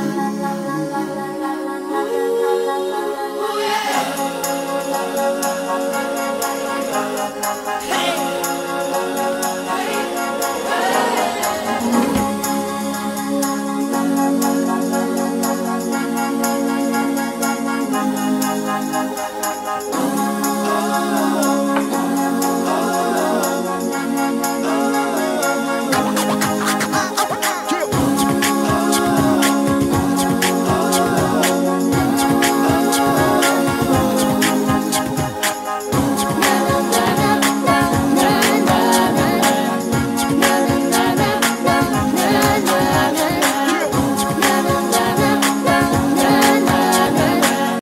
Bye.